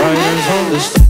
Riders on the